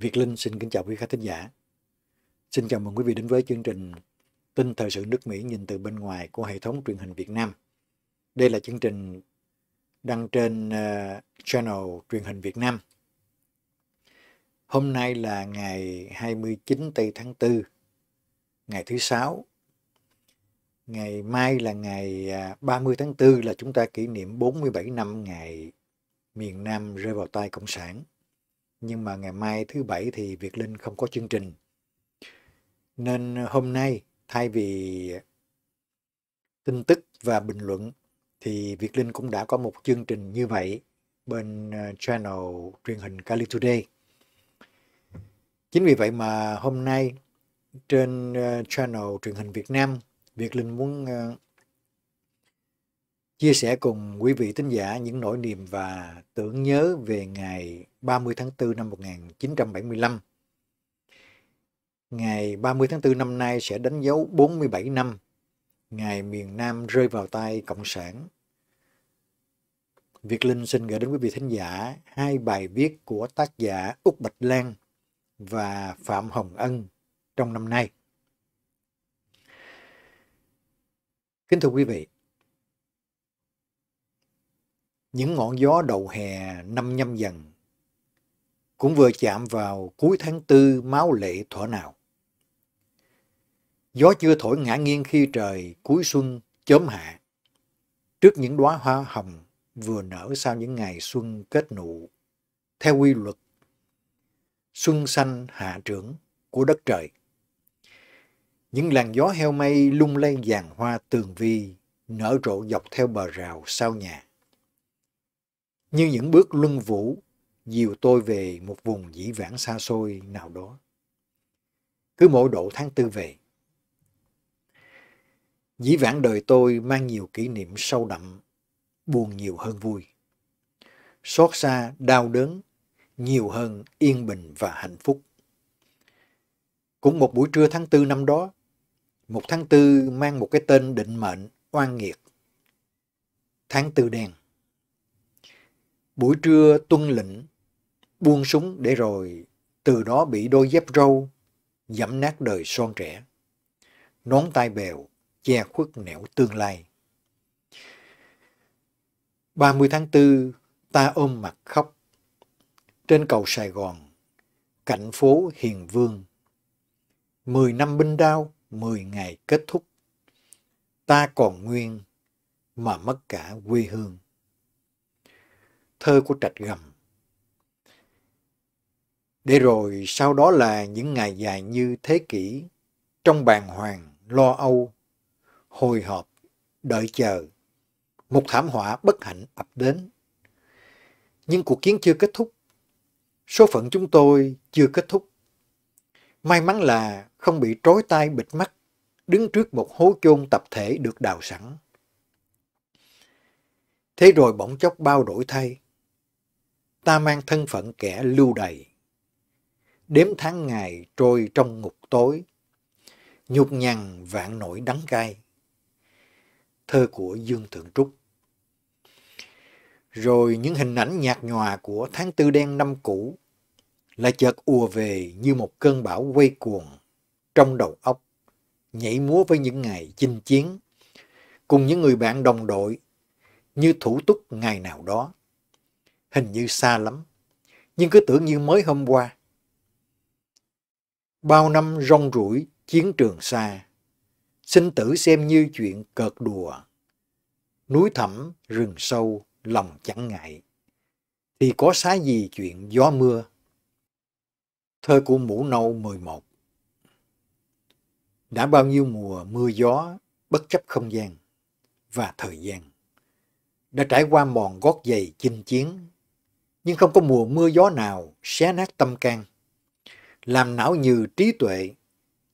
Việt Linh xin kính chào quý khán thính giả. Xin chào mừng quý vị đến với chương trình Tin thời sự nước Mỹ nhìn từ bên ngoài của hệ thống truyền hình Việt Nam. Đây là chương trình đăng trên uh, channel truyền hình Việt Nam. Hôm nay là ngày 29 tây tháng 4, ngày thứ sáu. Ngày mai là ngày ờ, 30 tháng 4 là chúng ta kỷ niệm 47 năm ngày miền Nam rơi vào tay Cộng sản nhưng mà ngày mai thứ bảy thì Việt Linh không có chương trình. Nên hôm nay thay vì tin tức và bình luận thì Việt Linh cũng đã có một chương trình như vậy bên ờ, channel truyền hình Cali Today. Chính vì vậy mà hôm nay trên ờ, channel truyền hình Việt Nam, Việt Linh muốn ờ, chia sẻ cùng quý vị thính giả những nỗi niềm và tưởng nhớ về ngày 30 tháng 4 năm 1975. Ngày 30 tháng 4 năm nay sẽ đánh dấu 47 năm ngày miền Nam rơi vào tay Cộng sản. Việt Linh xin gửi đến quý vị thính giả hai bài viết của tác giả Úc Bạch Lan và Phạm Hồng Ân trong năm nay. Kính thưa quý vị, những ngọn gió đầu hè năm nhâm dần cũng vừa chạm vào cuối tháng tư máu lệ thuở nào. Gió chưa thổi ngã nghiêng khi trời cuối xuân chớm hạ, trước những đóa hoa hồng vừa nở sau những ngày xuân kết nụ, theo quy luật xuân xanh hạ trưởng của đất trời. Những làn gió heo mây lung lay vàng hoa tường vi nở rộ dọc theo bờ rào sau nhà như những bước luân vũ dìu tôi về một vùng dĩ vãng xa xôi nào đó. Cứ mỗi độ tháng tư về, dĩ vãng đời tôi mang nhiều kỷ niệm sâu đậm, buồn nhiều hơn vui. Xót xa, đau đớn, nhiều hơn yên bình và hạnh phúc. Cũng một buổi trưa tháng tư năm đó, một tháng tư mang một cái tên định mệnh oan nghiệt. Tháng tư đen. Buổi trưa tuân lệnh, buông súng để rồi từ đó bị đôi dép râu, dẫm nát đời son trẻ. Nón tai bèo, che khuất nẻo tương lai. 30 tháng 4, ta ôm mặt khóc. Trên cầu Sài Gòn, cạnh phố Hiền Vương. Mười năm binh đao, mười ngày kết thúc. Ta còn nguyên, mà mất cả quê hương thơ của Trạch Gầm. Để rồi sau đó là những ngày dài như thế kỷ, trong bàng hoàng, lo âu, hồi hộp, đợi chờ, một thảm họa bất hạnh ập đến. Nhưng cuộc chiến chưa kết thúc, số phận chúng tôi chưa kết thúc. May mắn là không bị trói tay bịt mắt, đứng trước một hố chôn tập thể được đào sẵn. Thế rồi bỗng chốc bao đổi thay ta mang thân phận kẻ lưu đày. Đếm tháng ngày trôi trong ngục tối, nhục nhằn vạn nỗi đắng cay. Thơ của Dương Thượng Trúc Rồi những hình ảnh nhạt nhòa của tháng tư đen năm cũ lại chợt ùa về như một cơn bão quay cuồng trong đầu óc, nhảy múa với những ngày chinh chiến, cùng những người bạn đồng đội như thủ túc ngày nào đó hình như xa lắm, nhưng cứ tưởng như mới hôm qua. Bao năm rong ruổi chiến trường xa, sinh tử xem như chuyện cợt đùa. Núi thẳm, rừng sâu, lòng chẳng ngại, thì có xá gì chuyện gió mưa. Thơ của Mũ Nâu 11 Đã bao nhiêu mùa mưa gió bất chấp không gian và thời gian đã trải qua mòn gót giày chinh chiến nhưng không có mùa mưa gió nào xé nát tâm can, làm não như trí tuệ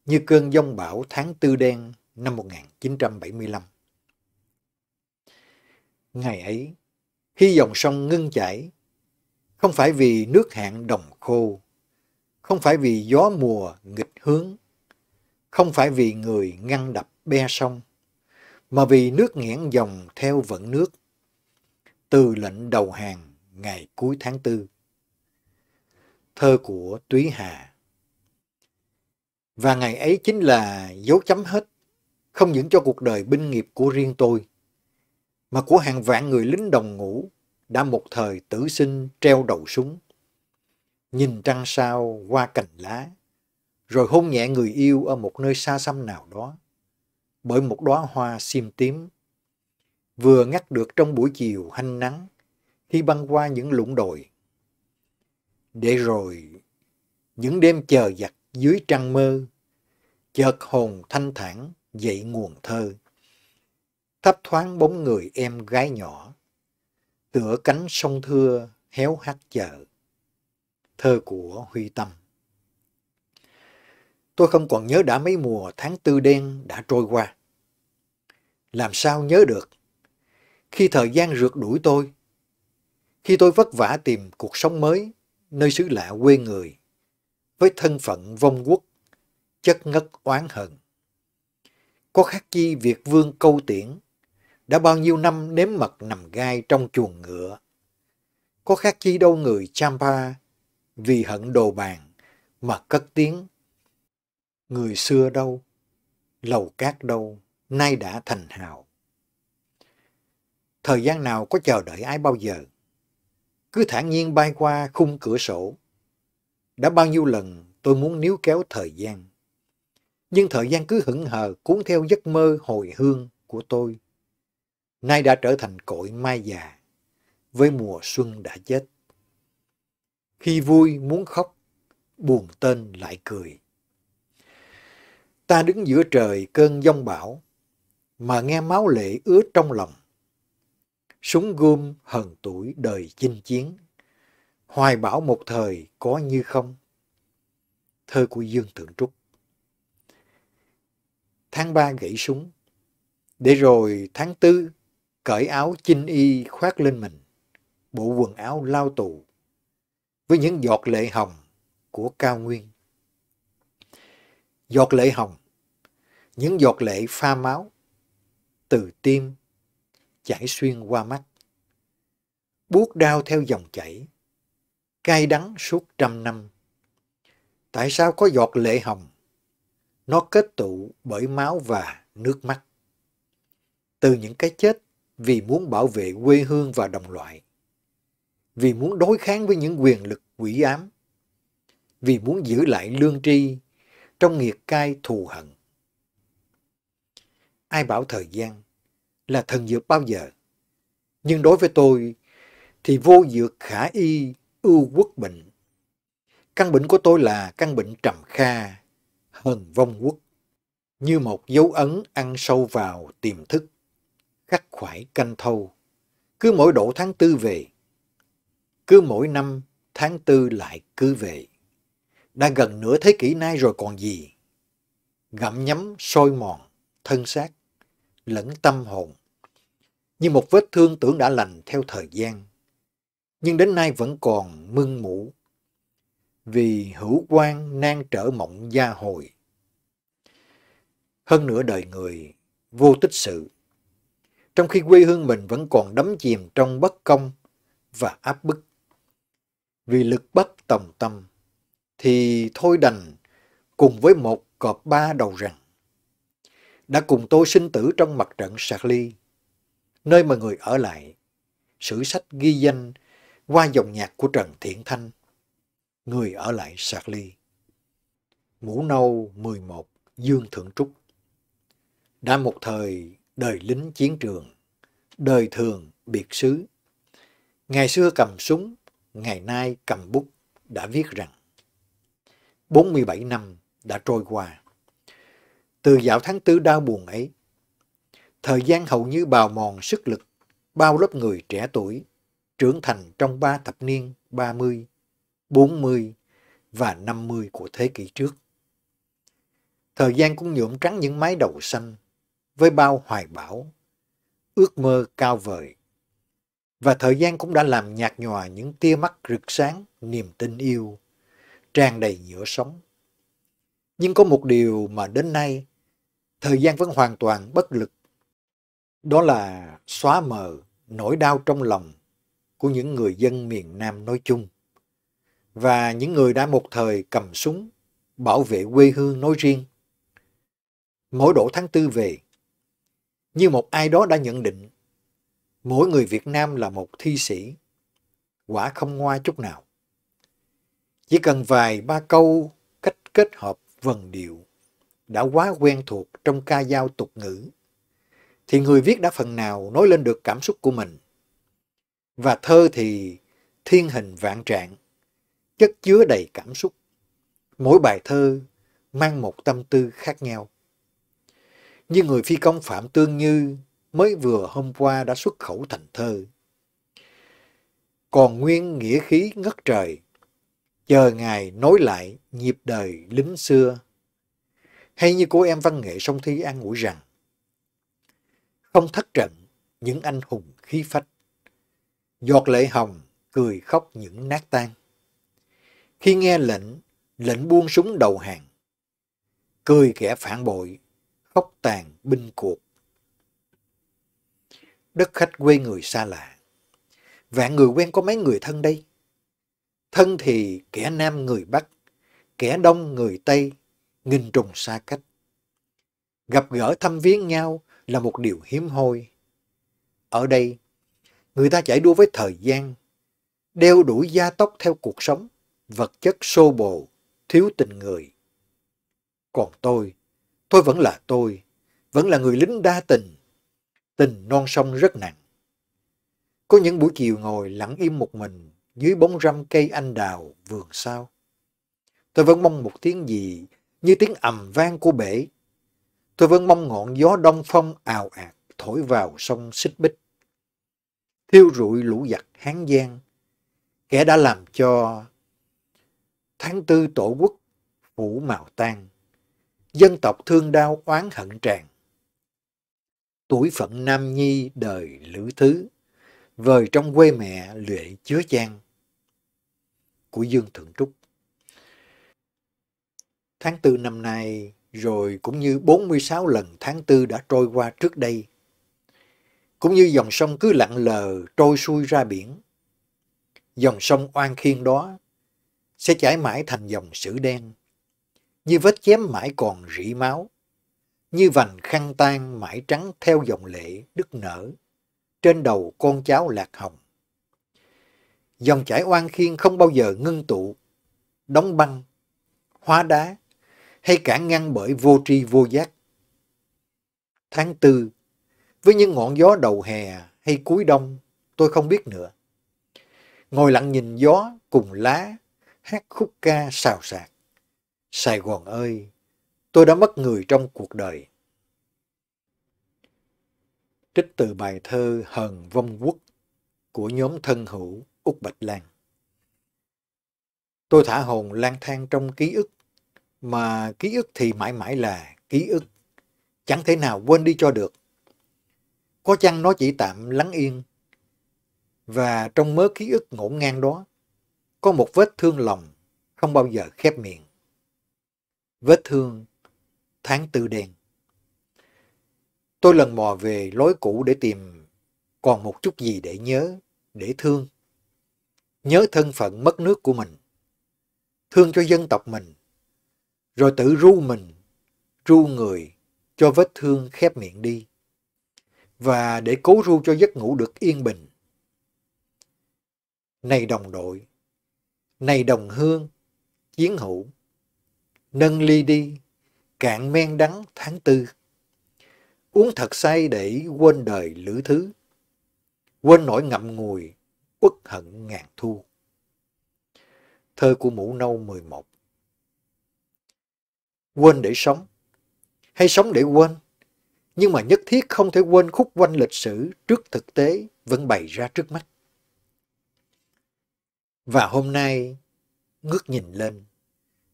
như cơn giông bão tháng tư đen năm 1975. Ngày ấy, khi dòng sông ngưng chảy, không phải vì nước hạn đồng khô, không phải vì gió mùa nghịch hướng, không phải vì người ngăn đập be sông, mà vì nước nghẽn dòng theo vận nước. Từ lệnh đầu hàng ngày cuối tháng tư. Thơ của Túy Hà Và ngày ấy chính là dấu chấm hết, không những cho cuộc đời binh nghiệp của riêng tôi, mà của hàng vạn người lính đồng ngũ đã một thời tử sinh treo đầu súng. Nhìn trăng sao qua cành lá, rồi hôn nhẹ người yêu ở một nơi xa xăm nào đó, bởi một đóa hoa xiêm tím, vừa ngắt được trong buổi chiều hanh nắng khi băng qua những lũng đồi. Để rồi, những đêm chờ giặt dưới trăng mơ, chợt hồn thanh thản dậy nguồn thơ. Thấp thoáng bóng người em gái nhỏ, tựa cánh sông thưa héo hát chờ. Thơ của Huy Tâm Tôi không còn nhớ đã mấy mùa tháng tư đen đã trôi qua. Làm sao nhớ được? Khi thời gian rượt đuổi tôi, khi tôi vất vả tìm cuộc sống mới, nơi xứ lạ quê người, với thân phận vong quốc, chất ngất oán hận. Có khác chi việc vương câu tiễn, đã bao nhiêu năm nếm mật nằm gai trong chuồng ngựa. Có khác chi đâu người Champa, vì hận đồ bàn, mà cất tiếng. Người xưa đâu, lầu cát đâu, nay đã thành hào. Thời gian nào có chờ đợi ai bao giờ? Cứ thản nhiên bay qua khung cửa sổ. Đã bao nhiêu lần tôi muốn níu kéo thời gian. Nhưng thời gian cứ hững hờ cuốn theo giấc mơ hồi hương của tôi. Nay đã trở thành cội mai già, với mùa xuân đã chết. Khi vui muốn khóc, buồn tên lại cười. Ta đứng giữa trời cơn giông bão, mà nghe máu lệ ứa trong lòng súng gươm hờn tuổi đời chinh chiến. Hoài bảo một thời có như không. Thơ của Dương Thượng Trúc Tháng ba gãy súng, để rồi tháng tư cởi áo chinh y khoác lên mình, bộ quần áo lao tù, với những giọt lệ hồng của cao nguyên. Giọt lệ hồng, những giọt lệ pha máu, từ tim chảy xuyên qua mắt. Buốt đau theo dòng chảy, cay đắng suốt trăm năm. Tại sao có giọt lệ hồng? Nó kết tụ bởi máu và nước mắt. Từ những cái chết vì muốn bảo vệ quê hương và đồng loại. Vì muốn đối kháng với những quyền lực quỷ ám. Vì muốn giữ lại lương tri trong nghiệt cai thù hận. Ai bảo thời gian là thần dược bao giờ. Nhưng đối với tôi thì vô dược khả y ưu quốc bệnh. Căn bệnh của tôi là căn bệnh trầm kha, hờn vong quốc. Như một dấu ấn ăn sâu vào tiềm thức, khắc khoải canh thâu. Cứ mỗi độ tháng tư về, cứ mỗi năm tháng tư lại cứ về. Đã gần nửa thế kỷ nay rồi còn gì? Gặm nhấm sôi mòn, thân xác, lẫn tâm hồn. Như một vết thương tưởng đã lành theo thời gian, nhưng đến nay vẫn còn mưng mũ. Vì hữu quan nan trở mộng gia hồi. Hơn nửa đời người, vô tích sự. Trong khi quê hương mình vẫn còn đắm chìm trong bất công và áp bức. Vì lực bất tòng tâm, thì thôi đành cùng với một cọp ba đầu rằng đã cùng tôi sinh tử trong mặt trận sạc ly, nơi mà người ở lại. Sử sách ghi danh qua dòng nhạc của Trần Thiện Thanh, người ở lại sạc ly. Mũ nâu 11 Dương Thượng Trúc Đã một thời đời lính chiến trường, đời thường biệt xứ. Ngày xưa cầm súng, ngày nay cầm bút đã viết rằng 47 năm đã trôi qua. Từ dạo tháng tư đau buồn ấy, thời gian hầu như bào mòn sức lực bao lớp người trẻ tuổi, trưởng thành trong ba thập niên 30, 40 và 50 của thế kỷ trước. Thời gian cũng nhuộm trắng những mái đầu xanh với bao hoài bão, ước mơ cao vời. Và thời gian cũng đã làm nhạt nhòa những tia mắt rực sáng, niềm tin yêu, tràn đầy nhựa sống. Nhưng có một điều mà đến nay thời gian vẫn hoàn toàn bất lực. Đó là xóa mờ nỗi đau trong lòng của những người dân miền Nam nói chung và những người đã một thời cầm súng bảo vệ quê hương nói riêng. Mỗi độ tháng tư về, như một ai đó đã nhận định, mỗi người Việt Nam là một thi sĩ, quả không ngoa chút nào. Chỉ cần vài ba câu cách kết hợp vần điệu đã quá quen thuộc trong ca dao tục ngữ, thì người viết đã phần nào nói lên được cảm xúc của mình. Và thơ thì thiên hình vạn trạng, chất chứa đầy cảm xúc. Mỗi bài thơ mang một tâm tư khác nhau. Như người phi công Phạm Tương Như mới vừa hôm qua đã xuất khẩu thành thơ. Còn nguyên nghĩa khí ngất trời, chờ ngài nối lại nhịp đời lính xưa. Hay như cô em văn nghệ song thi an ủi rằng, không thất trận những anh hùng khí phách, giọt lệ hồng cười khóc những nát tan. Khi nghe lệnh, lệnh buông súng đầu hàng, cười kẻ phản bội, khóc tàn binh cuộc. Đất khách quê người xa lạ, vạn người quen có mấy người thân đây? Thân thì kẻ nam người Bắc, kẻ đông người Tây, nghìn trùng xa cách. Gặp gỡ thăm viếng nhau là một điều hiếm hoi. Ở đây, người ta chạy đua với thời gian, đeo đuổi gia tốc theo cuộc sống, vật chất xô bồ, thiếu tình người. Còn tôi, tôi vẫn là tôi, vẫn là người lính đa tình. Tình non sông rất nặng. Có những buổi chiều ngồi lặng im một mình dưới bóng râm cây anh đào vườn sao. Tôi vẫn mong một tiếng gì như tiếng ầm vang của bể. Tôi vẫn mong ngọn gió đông phong ào ạt thổi vào sông xích bích. Thiêu rụi lũ giặc Hán Giang, kẻ đã làm cho tháng tư tổ quốc phủ màu tan, dân tộc thương đau oán hận tràn. Tuổi phận nam nhi đời lữ thứ, vời trong quê mẹ lệ chứa chan. Của Dương Thượng Trúc Tháng tư năm nay, rồi cũng như 46 lần tháng tư đã trôi qua trước đây, cũng như dòng sông cứ lặng lờ trôi xuôi ra biển. Dòng sông oan khiên đó sẽ chảy mãi thành dòng sử đen, như vết chém mãi còn rỉ máu, như vành khăn tan mãi trắng theo dòng lệ đứt nở, trên đầu con cháu lạc hồng. Dòng chảy oan khiên không bao giờ ngưng tụ, đóng băng, hóa đá hay cản ngăn bởi vô tri vô giác. Tháng tư, với những ngọn gió đầu hè hay cuối đông, tôi không biết nữa. Ngồi lặng nhìn gió cùng lá, hát khúc ca xào xạc. Sài Gòn ơi, tôi đã mất người trong cuộc đời. Trích từ bài thơ Hờn Vong Quốc của nhóm thân hữu Úc Bạch Lan. Tôi thả hồn lang thang trong ký ức, mà ký ức thì mãi mãi là ký ức, chẳng thể nào quên đi cho được. Có chăng nó chỉ tạm lắng yên, và trong mớ ký ức ngổn ngang đó, có một vết thương lòng không bao giờ khép miệng. Vết thương tháng tư đen. Tôi lần mò về lối cũ để tìm còn một chút gì để nhớ, để thương. Nhớ thân phận mất nước của mình. Thương cho dân tộc mình. Rồi tự ru mình, ru người cho vết thương khép miệng đi. Và để cố ru cho giấc ngủ được yên bình. Này đồng đội, này đồng hương, chiến hữu, nâng ly đi, cạn men đắng tháng tư. Uống thật say để quên đời lữ thứ, quên nỗi ngậm ngùi, uất hận ngàn thu. Thơ của Mũ Nâu 11 Quên để sống, hay sống để quên, nhưng mà nhất thiết không thể quên khúc quanh lịch sử trước thực tế vẫn bày ra trước mắt. Và hôm nay, ngước nhìn lên,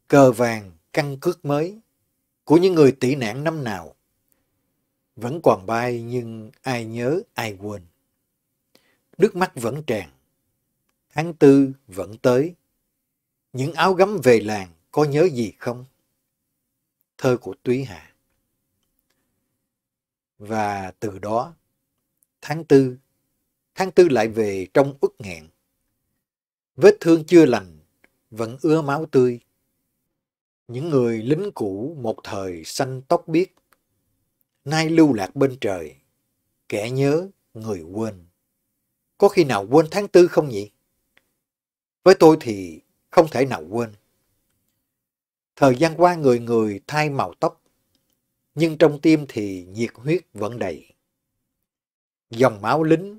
cờ vàng căn cước mới của những người tị nạn năm nào vẫn còn bay nhưng ai nhớ ai quên. Nước mắt vẫn tràn, tháng tư vẫn tới. Những áo gấm về làng có nhớ gì không? Thơ của Túy Hà. Và từ đó, tháng tư, tháng tư lại về trong uất nghẹn. Vết thương chưa lành, vẫn ứa máu tươi. Những người lính cũ một thời xanh tóc biếc, nay lưu lạc bên trời, kẻ nhớ, người quên. Có khi nào quên tháng tư không nhỉ? Với tôi thì không thể nào quên. Thời gian qua người người thay màu tóc, nhưng trong tim thì nhiệt huyết vẫn đầy. Dòng máu lính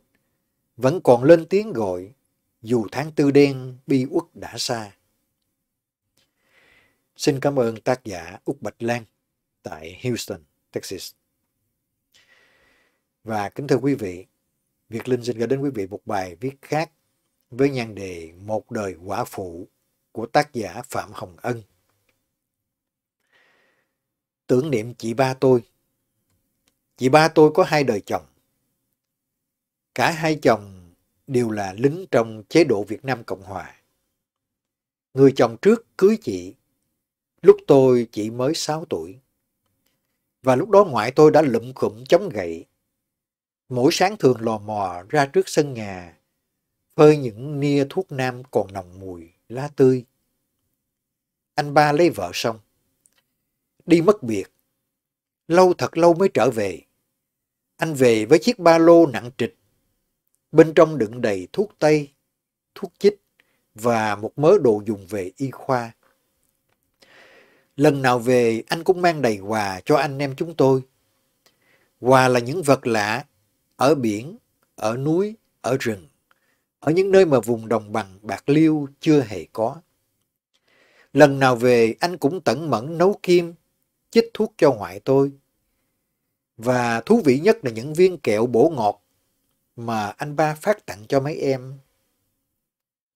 vẫn còn lên tiếng gọi dù tháng tư đen bi uất đã xa. Xin cảm ơn tác giả Úc Bạch Lan tại Houston, Texas. Và kính thưa quý vị, Việt Linh xin gửi đến quý vị một bài viết khác với nhan đề Một đời quả phụ của tác giả Phạm Hồng Ân. Tưởng niệm chị ba tôi. Chị ba tôi có hai đời chồng. Cả hai chồng đều là lính trong chế độ Việt Nam Cộng Hòa. Người chồng trước cưới chị lúc tôi chỉ mới 6 tuổi. Và lúc đó ngoại tôi đã lụm khụm chống gậy. Mỗi sáng thường lò mò ra trước sân nhà, phơi những nia thuốc nam còn nồng mùi, lá tươi. Anh ba lấy vợ xong. Đi mất biệt. Lâu thật lâu mới trở về. Anh về với chiếc ba lô nặng trịch Bên trong đựng đầy thuốc tây, thuốc chích và một mớ đồ dùng về y khoa. Lần nào về anh cũng mang đầy quà cho anh em chúng tôi. Quà là những vật lạ ở biển, ở núi, ở rừng, ở những nơi mà vùng đồng bằng bạc liêu chưa hề có. Lần nào về anh cũng tẩn mẫn nấu kim, chích thuốc cho ngoại tôi. Và thú vị nhất là những viên kẹo bổ ngọt mà anh ba phát tặng cho mấy em.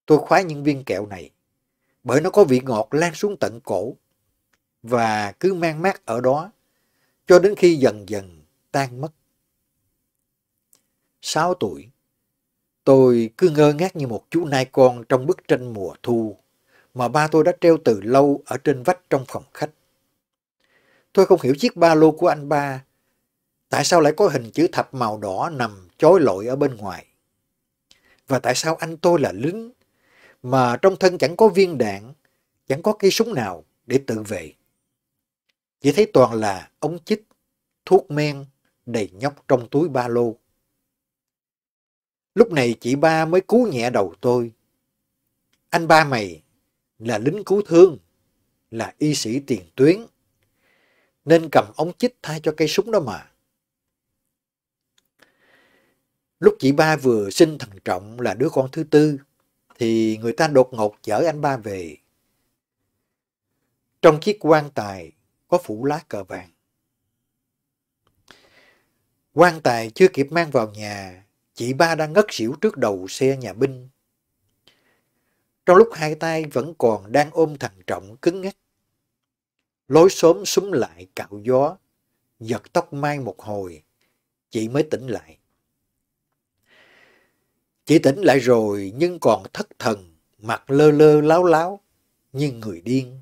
Tôi khoái những viên kẹo này bởi nó có vị ngọt lan xuống tận cổ và cứ mang mát ở đó cho đến khi dần dần tan mất. Sáu tuổi, tôi cứ ngơ ngác như một chú nai con trong bức tranh mùa thu mà ba tôi đã treo từ lâu ở trên vách trong phòng khách. Tôi không hiểu chiếc ba lô của anh ba Tại sao lại có hình chữ thập màu đỏ nằm chối lội ở bên ngoài? Và tại sao anh tôi là lính mà trong thân chẳng có viên đạn, chẳng có cây súng nào để tự vệ? Chỉ thấy toàn là ống chích, thuốc men đầy nhóc trong túi ba lô. Lúc này chị ba mới cứu nhẹ đầu tôi. Anh ba mày là lính cứu thương, là y sĩ tiền tuyến, nên cầm ống chích thay cho cây súng đó mà. Lúc chị ba vừa sinh thằng Trọng là đứa con thứ tư, thì người ta đột ngột chở anh ba về. Trong chiếc quan tài có phủ lá cờ vàng. quan tài chưa kịp mang vào nhà, chị ba đã ngất xỉu trước đầu xe nhà binh. Trong lúc hai tay vẫn còn đang ôm thằng Trọng cứng ngắc. Lối xóm súng lại cạo gió, giật tóc mai một hồi, chị mới tỉnh lại. Chị tỉnh lại rồi nhưng còn thất thần, mặt lơ lơ láo láo, như người điên.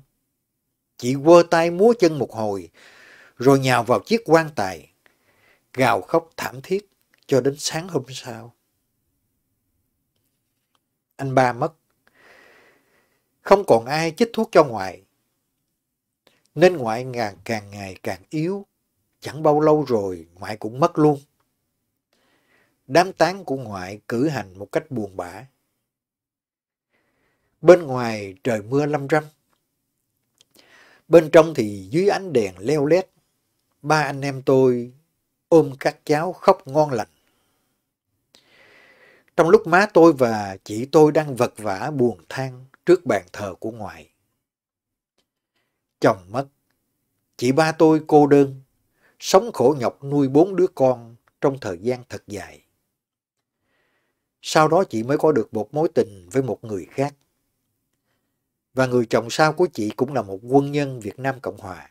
Chị quơ tay múa chân một hồi, rồi nhào vào chiếc quan tài, gào khóc thảm thiết cho đến sáng hôm sau. Anh ba mất. Không còn ai chích thuốc cho ngoại. Nên ngoại ngàn càng ngày càng yếu. Chẳng bao lâu rồi ngoại cũng mất luôn đám tán của ngoại cử hành một cách buồn bã. Bên ngoài trời mưa lâm râm. Bên trong thì dưới ánh đèn leo lét, ba anh em tôi ôm các cháu khóc ngon lành. Trong lúc má tôi và chị tôi đang vật vã buồn than trước bàn thờ của ngoại. Chồng mất, chị ba tôi cô đơn, sống khổ nhọc nuôi bốn đứa con trong thời gian thật dài. Sau đó chị mới có được một mối tình với một người khác. Và người chồng sau của chị cũng là một quân nhân Việt Nam Cộng Hòa.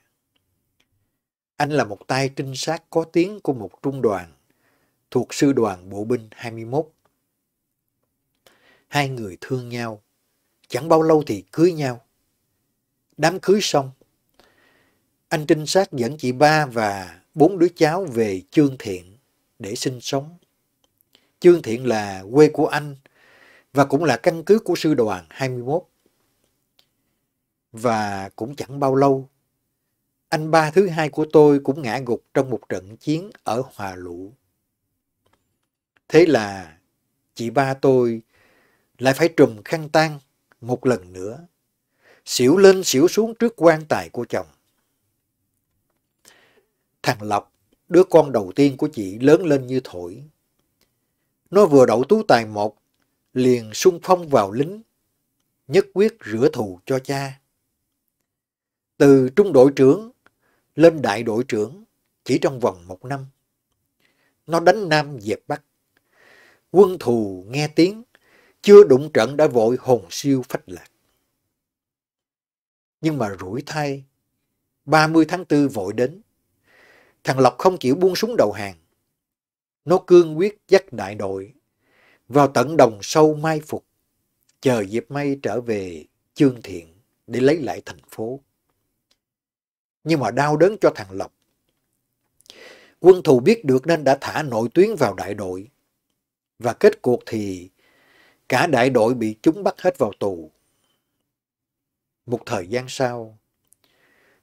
Anh là một tay trinh sát có tiếng của một trung đoàn thuộc sư đoàn bộ binh 21. Hai người thương nhau, chẳng bao lâu thì cưới nhau. Đám cưới xong, anh trinh sát dẫn chị ba và bốn đứa cháu về Chương Thiện để sinh sống. Chương Thiện là quê của anh và cũng là căn cứ của sư đoàn 21. Và cũng chẳng bao lâu, anh ba thứ hai của tôi cũng ngã gục trong một trận chiến ở Hòa Lũ. Thế là chị ba tôi lại phải trùm khăn tang một lần nữa, xỉu lên xỉu xuống trước quan tài của chồng. Thằng Lộc, đứa con đầu tiên của chị lớn lên như thổi. Nó vừa đậu tú tài một, liền sung phong vào lính, nhất quyết rửa thù cho cha. Từ trung đội trưởng lên đại đội trưởng chỉ trong vòng một năm. Nó đánh Nam dẹp Bắc. Quân thù nghe tiếng, chưa đụng trận đã vội hồn siêu phách lạc. Nhưng mà rủi thay, 30 tháng 4 vội đến. Thằng Lộc không chịu buông súng đầu hàng. Nó cương quyết dắt đại đội vào tận đồng sâu mai phục, chờ dịp may trở về chương thiện để lấy lại thành phố. Nhưng mà đau đớn cho thằng Lộc. Quân thù biết được nên đã thả nội tuyến vào đại đội. Và kết cuộc thì cả đại đội bị chúng bắt hết vào tù. Một thời gian sau,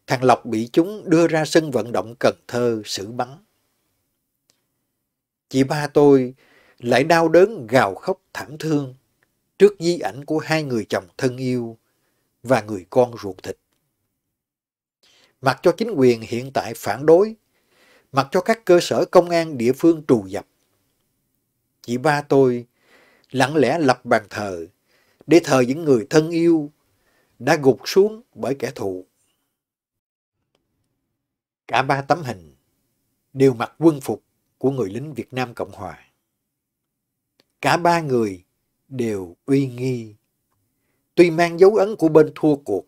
thằng Lộc bị chúng đưa ra sân vận động Cần Thơ xử bắn. Chị ba tôi lại đau đớn gào khóc thảm thương trước di ảnh của hai người chồng thân yêu và người con ruột thịt. Mặc cho chính quyền hiện tại phản đối, mặc cho các cơ sở công an địa phương trù dập. Chị ba tôi lặng lẽ lập bàn thờ để thờ những người thân yêu đã gục xuống bởi kẻ thù. Cả ba tấm hình đều mặc quân phục của người lính Việt Nam Cộng Hòa. Cả ba người đều uy nghi. Tuy mang dấu ấn của bên thua cuộc,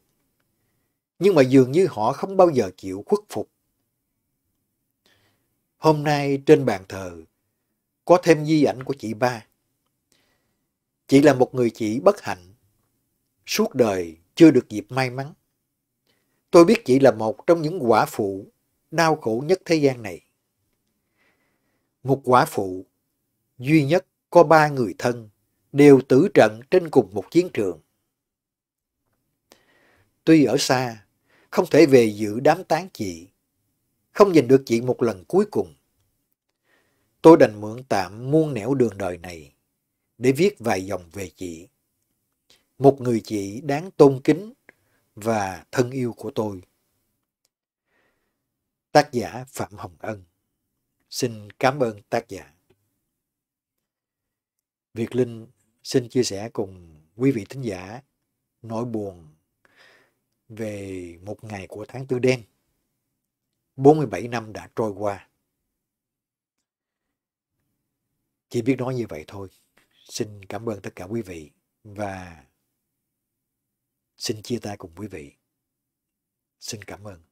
nhưng mà dường như họ không bao giờ chịu khuất phục. Hôm nay trên bàn thờ có thêm di ảnh của chị ba. Chị là một người chị bất hạnh, suốt đời chưa được dịp may mắn. Tôi biết chị là một trong những quả phụ đau khổ nhất thế gian này. Một quả phụ duy nhất có ba người thân đều tử trận trên cùng một chiến trường. Tuy ở xa, không thể về dự đám tán chị, không nhìn được chị một lần cuối cùng. Tôi đành mượn tạm muôn nẻo đường đời này để viết vài dòng về chị. Một người chị đáng tôn kính và thân yêu của tôi. Tác giả Phạm Hồng Ân Xin cảm ơn tác giả. Việt Linh xin chia sẻ cùng quý vị thính giả nỗi buồn về một ngày của tháng tư đen. 47 năm đã trôi qua. Chỉ biết nói như vậy thôi. Xin cảm ơn tất cả quý vị và xin chia tay cùng quý vị. Xin cảm ơn.